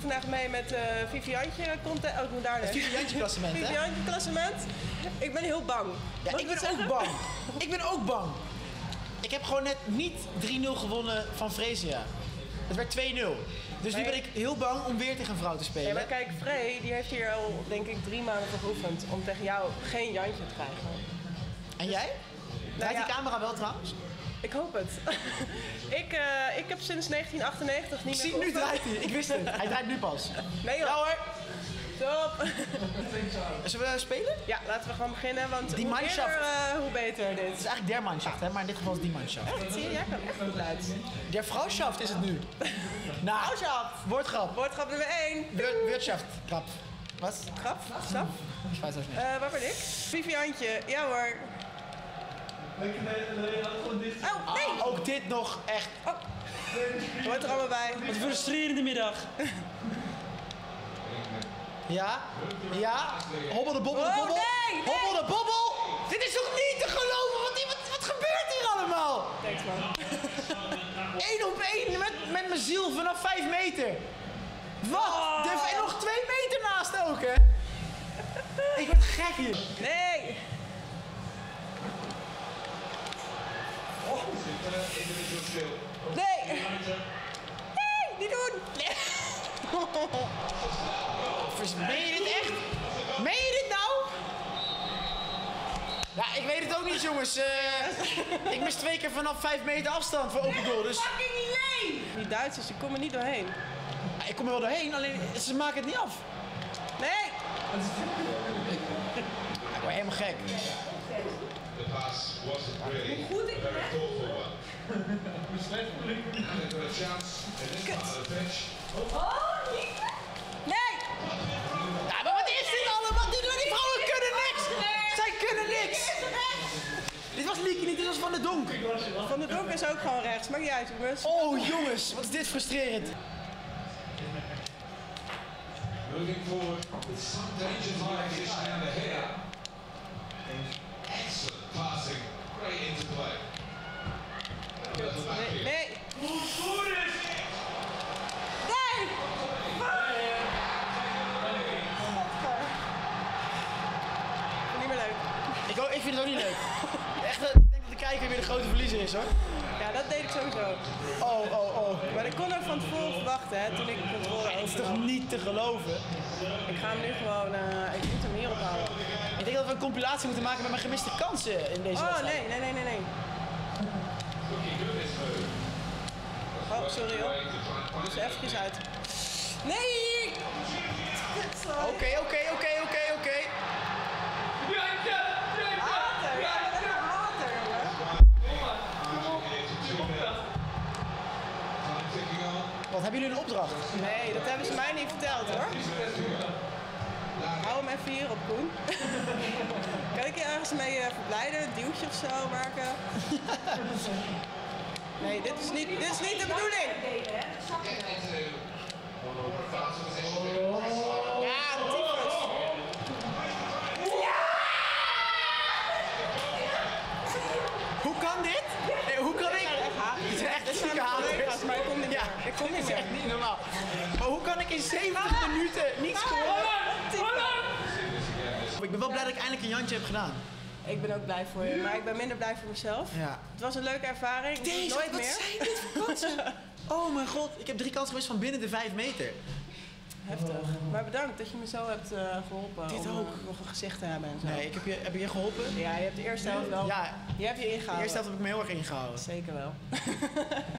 doe vandaag mee met uh, Viviantje content. Oh, ik moet daar Viviantje klassement, hè? Viviantje klassement. Ik ben heel bang. Ja, Mag ik ben ook bang. Ik ben ook bang. Ik heb gewoon net niet 3-0 gewonnen van Fresia. Het werd 2-0. Dus nu ben ik heel bang om weer tegen een vrouw te Ja, spelen. maar kijk, Frey die heeft hier al denk ik drie maanden geoefend om tegen jou geen Jantje te krijgen. En jij? Draait ja. die camera wel trouwens? Ik hoop het. ik, eh, ik heb sinds 1998 niet meer Zie, nu draait hij. Ik wist het. Hij draait nu pas. Nee joh. Ja hoor. Stop. Zullen we spelen? Ja, laten we gewoon beginnen, want Die hoe eerder, eh, hoe beter dit. Het is eigenlijk der Mannschaft, hè? maar in dit geval is die Mannschaft. Echt, zie je? Jij kan echt goed luid. Der Vrouwschaft is het nu. Nou, Vrouwschaft. woordgrap. Woordgrap nummer 1. Woord- Woordschaft. Grap. Wat? Grap? Snap? Ik weet het niet. Eh, waar ben ik? Viviantje. Ja hoor. Oh, nee! Ah, ook dit nog echt. Hoort er allemaal bij. Wat een frustrerende middag. Ja? Ja? Hobbel de bobbel de Oh, bobbel. nee, nee. Hobbel de bobbel. Dit is toch niet te geloven? Wat, wat, wat gebeurt hier allemaal? Thanks man. Eén op één met, met mijn ziel vanaf vijf meter. Wat? Er en nog twee meter naast ook, hè? Ik word gek hier. Nee! Nee! Nee, niet doen! Nee! Meen je dit echt? Meen je dit nou? Ja, ik weet het ook niet, jongens. Eh, ik mis twee keer vanaf vijf meter afstand voor open goal. Dus Die Duitsers, die komen niet doorheen. Ja, ik kom er wel doorheen, alleen ze maken het niet af. Nee! Ik word helemaal gek. The pass wasn't really a very thoughtful the pitch. Nee! Ja, maar wat is dit allemaal? Die, die vrouwen kunnen niks! Zij kunnen niks! Dit was Lieke niet, dit was Van de Donk. Van de Donk is ook gewoon rechts. Maakt niet uit, jongens. Oh jongens, wat is dit frustrerend. Moving forward with some danger position and the. Excellent passing, great interplay. A little back Nee! here. Nee! Nee! Niet meer leuk. Ik, ook- ik vind het ook niet leuk. Echt, eh, ik denk dat de kijker weer de grote verliezer is hoor. Ja, dat deed ik sowieso. Oh, oh, oh. Maar ik kon ook van tevoren verwachten, hè, toen ik de controle Het is toch niet te geloven? Ik ga hem nu gewoon, eh, ik moet hem hier ophouden. Ik denk dat we een compilatie moeten maken met mijn gemiste kansen in deze Oh, wedstrijd. nee, nee, nee, nee, nee. Oh, sorry hoor. Doe ze eventjes uit. Nee! Oké, oké, oké. Hebben jullie een opdracht? Nee, dat hebben ze mij niet verteld hoor. Hou hem even hier op, Koen. kan ik je ergens mee eh, verblijden? Een duwtje of zo maken? Nee, dit is niet, dit is niet de bedoeling. Ja, tyfus. Hoe kan dit? Eh, hoe kan ik... Dit zijn echt Dit zijn zieke mijn haters. collega's, maar ik kom niet Ja, meer. Ik kom is echt niet normaal. Maar hoe kan ik in 70 minuten niet scoren? Ik ben wel blij dat ik eindelijk een Jantje heb gedaan. Ik ben ook blij voor je, maar ik ben minder blij voor mezelf. Ja. Het was een leuke ervaring. Deze, nooit wat meer. zijn dit voor kansen? Oh mijn god, ik heb drie kansen geweest van binnen de 5 meter. Heftig. Maar bedankt dat je me zo hebt eh, geholpen Dit om eh, ook. nog een gezicht te hebben en zo. Nee, ik heb je, heb je geholpen? Ja, je hebt de eerste helft wel. Ja, Je hebt je de ingehouden. eerste helft heb ik me heel erg ingehouden. Zeker wel.